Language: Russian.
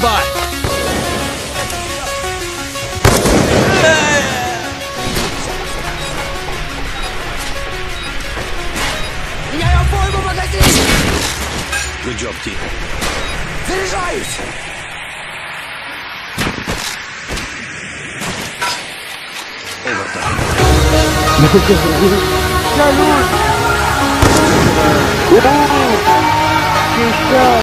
Я его обойму, подожди! Good ну, job, Кит. Заряжаюсь! Овертайм. Ну какой. Салют! Ура! Чища!